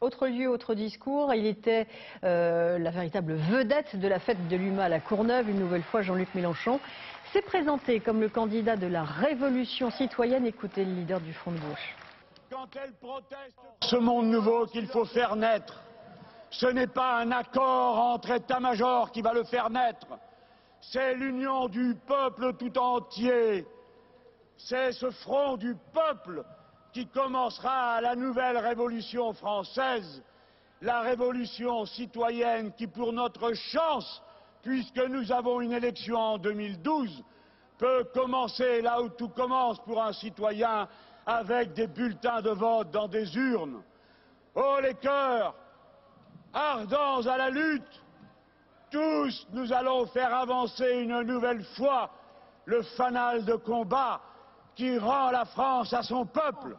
Autre lieu, autre discours. Il était euh, la véritable vedette de la fête de l'UMA à la Courneuve. Une nouvelle fois, Jean-Luc Mélenchon s'est présenté comme le candidat de la révolution citoyenne. Écoutez le leader du Front de gauche. Quand elle proteste ce monde nouveau qu'il faut faire naître, ce n'est pas un accord entre états-majors qui va le faire naître. C'est l'union du peuple tout entier. C'est ce front du peuple qui commencera la nouvelle révolution française, la révolution citoyenne qui, pour notre chance, puisque nous avons une élection en 2012, peut commencer là où tout commence pour un citoyen avec des bulletins de vote dans des urnes. Oh les cœurs, ardents à la lutte, tous nous allons faire avancer une nouvelle fois le fanal de combat qui rend la France à son peuple.